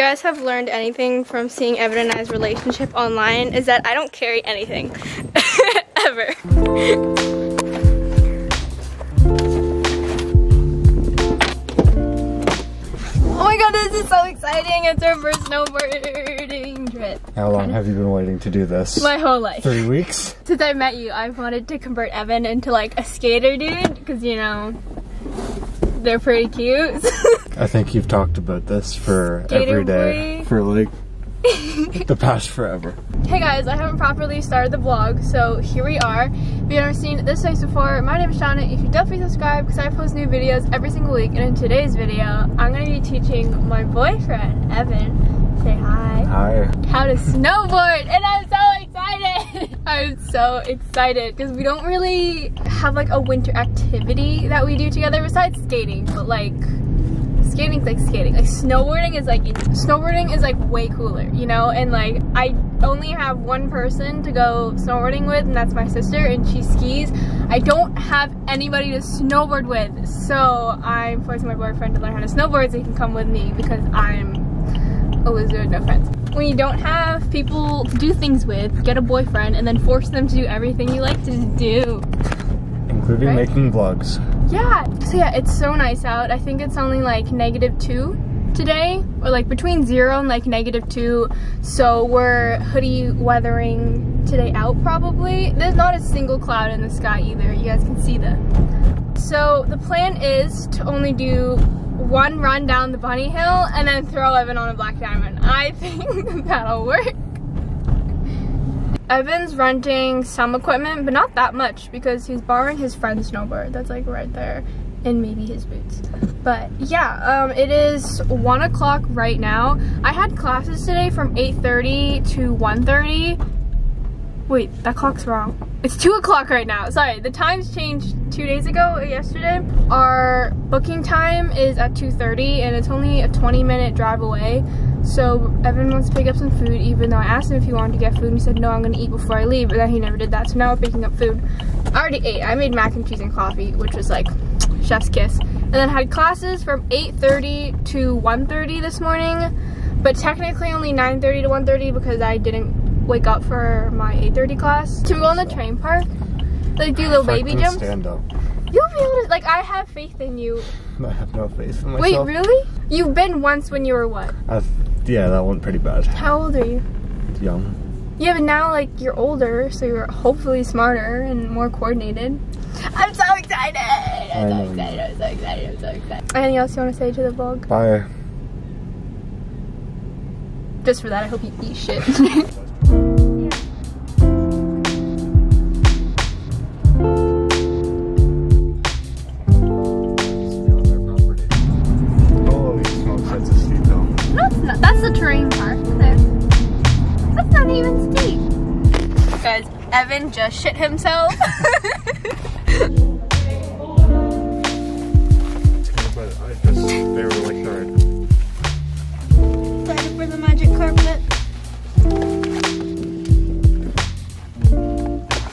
if you guys have learned anything from seeing Evan and I's relationship online, is that I don't carry anything. Ever. Oh my god, this is so exciting! It's our first snowboarding trip. How long have you been waiting to do this? My whole life. Three weeks? Since I met you, I've wanted to convert Evan into like a skater dude, because you know, they're pretty cute. I think you've talked about this for Skater every day boy. for like the past forever. hey guys, I haven't properly started the vlog, so here we are. If you've never seen this face before, my name is Chaunna. If you should definitely subscribe because I post new videos every single week. And in today's video, I'm going to be teaching my boyfriend, Evan, say hi, Hi. how to snowboard. And I'm so excited. I'm so excited because we don't really have like a winter activity that we do together besides skating, but like skating's like skating. Like snowboarding is like snowboarding is like way cooler, you know? And like I only have one person to go snowboarding with and that's my sister and she skis. I don't have anybody to snowboard with. So I'm forcing my boyfriend to learn how to snowboard so he can come with me because I'm a loser with no friends. When you don't have people to do things with, get a boyfriend and then force them to do everything you like to do. Including Right? making vlogs. Yeah, so yeah, it's so nice out. I think it's only like negative two today, or like between zero and like negative two. So we're hoodie weathering today out probably. There's not a single cloud in the sky either. You guys can see that. So the plan is to only do one run down the bunny hill and then throw Evan on a black diamond. I think that'll work. Evan's renting some equipment, but not that much because he's borrowing his friend's snowboard. That's like right there, and maybe his boots. But yeah, um, it is one o'clock right now. I had classes today from 8:30 to 1:30. Wait, that clock's wrong. It's two o'clock right now. Sorry, the times changed two days ago, yesterday. Our booking time is at 2:30, and it's only a 20-minute drive away. So Evan wants to pick up some food, even though I asked him if he wanted to get food, and he said no, I'm gonna eat before I leave. But then he never did that. So now we're picking up food. I already ate. I made mac and cheese and coffee, which was like chef's kiss. And then had classes from 8:30 to 1:30 this morning, but technically only 9:30 to 1:30 because I didn't wake up for my 8:30 class. To go on the train park, like do little If baby can jumps. stand up. You'll be able to. Like I have faith in you. I have no faith in Wait, really? You've been once when you were what? I've, yeah, that went pretty bad. How old are you? Young. Yeah, but now like you're older, so you're hopefully smarter and more coordinated. I'm so excited! I'm so excited, I'm so excited, I'm so excited. Anything else you want to say to the vlog? Bye. Just for that, I hope you eat shit. Evan just shit himself. But were like third. Excited for the magic carpet.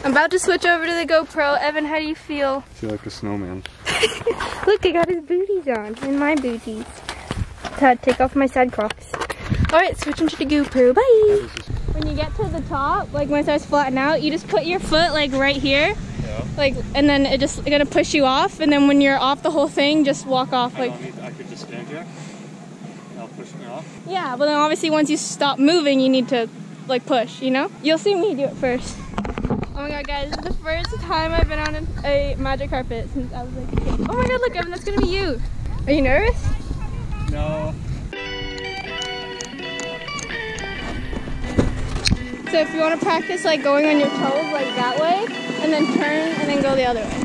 I'm about to switch over to the GoPro. Evan, how do you feel? I feel like a snowman. Look, I got his booties on, and my booties. Had to take off my side crocs. Alright, switching to the GoPro, bye! When you get to the top, like when it starts flattening out, you just put your foot like right here. Yeah. Like, and then it just gonna push you off, and then when you're off the whole thing, just walk off like, I could just stand here. I'll push me off. yeah, but then obviously once you stop moving, you need to like push, you know? You'll see me do it first. Oh my god, guys, this is the first time I've been on a, a magic carpet since I was like, oh my god, look, Evan, that's gonna be you. Are you nervous? So if you want to practice like going on your toes like that way, and then turn and then go the other way.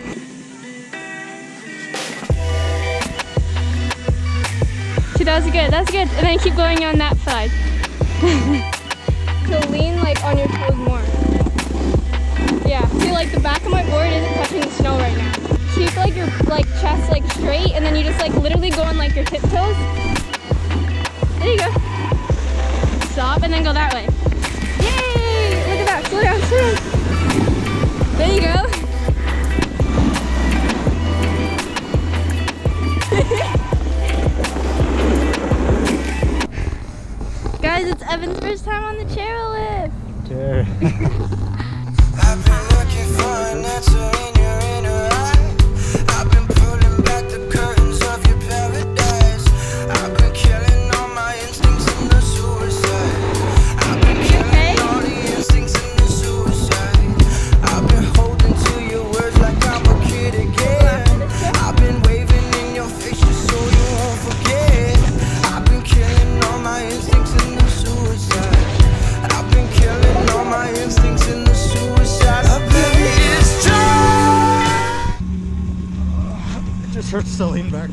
See, that's good, that's good. And then keep going on that side. so lean like on your toes more. Yeah, see like the back of my board isn't touching the snow right now. Keep like your like chest like straight and then you just like literally go on like your tiptoes. There you go. Stop and then go that way slow down, slow down. There you go. Guys, it's Evan's first time on the chairlift. Chair. It still lean back.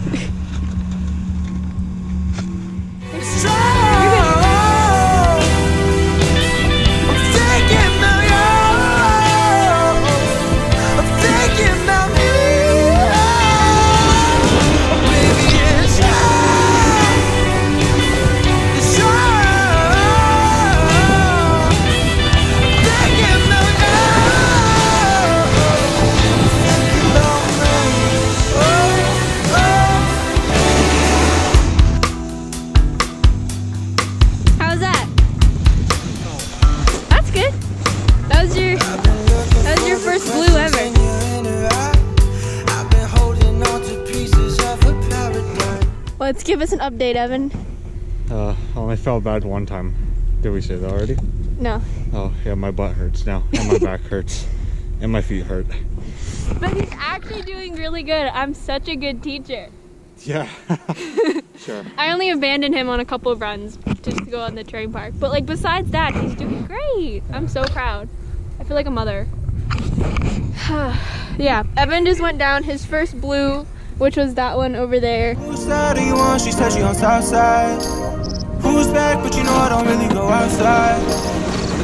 Give us an update, Evan. Uh, I only felt bad one time. Did we say that already? No. Oh, yeah, my butt hurts now. And my back hurts. And my feet hurt. But he's actually doing really good. I'm such a good teacher. Yeah. sure. I only abandoned him on a couple of runs just to go on the train park. But like besides that, he's doing great. I'm so proud. I feel like a mother. yeah, Evan just went down his first blue, which was that one over there. Whose side are you on? She's touching on south side. Who's back? But you know I don't really go outside.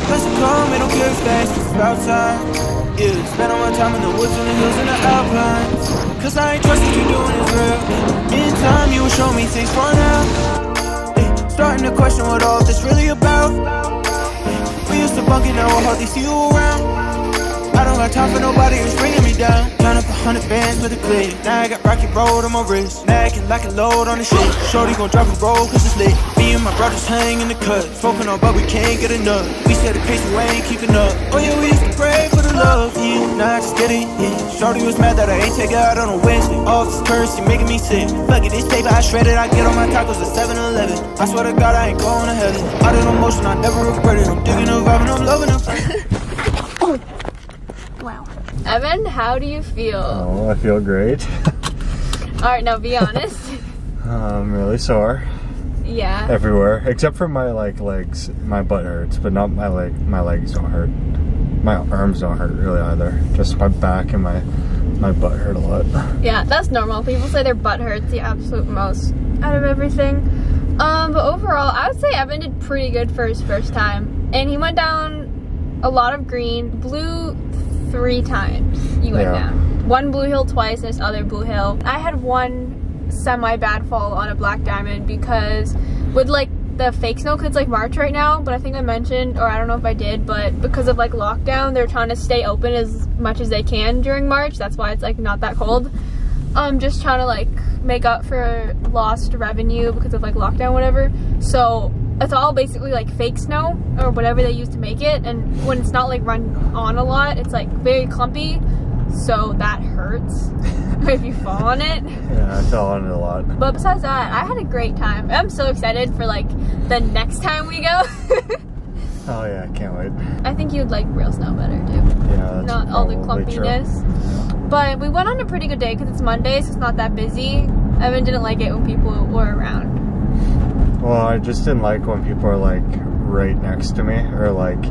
Let's come, it don't care if it's about time. Yeah, spend all my time in the woods, in the hills, and the alpines. Cause I ain't trust what you doing is real. In time, you will show me things for now. Ay, starting to question what all this really about. Ay, we used to bunk it, now I hardly see you around. Got time for nobody who's bringing me down. Count up a hundred bands with a click. Now I got rocket road on my wrist. Now like a load on the shit. Shorty gon' drop and roll cause it's lit. Me and my brothers hang in the cut. Smoking on, but we can't get enough. We set the pace, we ain't keeping up. Oh yeah, we used to pray for the love. Yeah, now I just get it. Yeah. Shorty was mad that I ain't take her out on a Wednesday. All this currency making me sick. Fuck it, this paper I shredded. I get on my tacos at 7 Eleven. I swear to God, I ain't going to heaven. All of emotion, I never regret it. I'm digging the vibe and I'm loving it. Wow. Evan, how do you feel? Oh, I feel great. All right, now be honest. I'm really sore yeah. everywhere, except for my like legs. My butt hurts, but not my leg. My legs don't hurt. My arms don't hurt really either. Just my back and my my butt hurt a lot. Yeah, that's normal. People say their butt hurts the absolute most out of everything. Um, but overall, I would say Evan did pretty good for his first time. And he went down a lot of green, blue three times. You went Yeah. down. One blue hill twice, this other blue hill. I had one semi bad fall on a black diamond because with like the fake snow, 'cause it's like March right now, but I think I mentioned, or I don't know if I did, but because of like lockdown, they're trying to stay open as much as they can during March. That's why it's like not that cold. Um, just trying to like make up for lost revenue because of like lockdown, whatever. So it's all basically like fake snow or whatever they use to make it. And when it's not like run on a lot, it's like very clumpy. So that hurts if you fall on it. Yeah, I fell on it a lot. But besides that, I had a great time. I'm so excited for like the next time we go. Oh yeah, I can't wait. I think you'd like real snow better too. Yeah, not all the probably true. clumpiness. But we went on a pretty good day because it's Monday, so it's not that busy. Evan didn't like it when people were around. Well, I just didn't like when people are like right next to me or like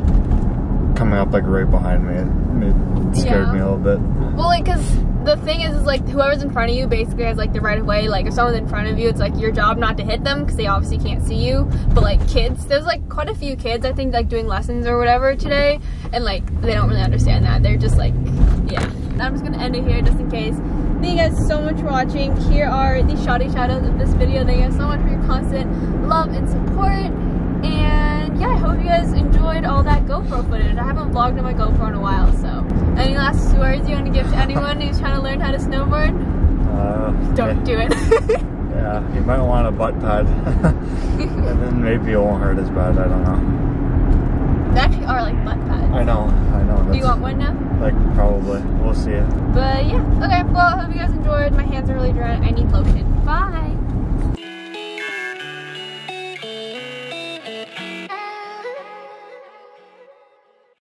coming up like right behind me. It, it scared Yeah. me a little bit. Well, like, cause the thing is, is like whoever's in front of you basically has like the right of way. Like if someone's in front of you, it's like your job not to hit them because they obviously can't see you. But like kids, there's like quite a few kids I think like doing lessons or whatever today, and like they don't really understand that. They're just like, yeah. I'm just gonna end it here just in case. Thank you guys so much for watching. Here are the shoddy shadows of this video. Thank you guys so much for your constant love and support. And yeah, I hope you guys enjoyed all that GoPro footage. I haven't vlogged on my GoPro in a while, so any last words you want to give to anyone who's trying to learn how to snowboard? Uh, Don't do it. Yeah, you might want a butt pad. and then maybe it won't hurt as bad. I don't know. They actually are like butt pads. I know, I know. Do you want one now? Like, probably. We'll see. But yeah, okay. Well, I hope you guys enjoyed. My hands are really dry. I need lotion. Bye.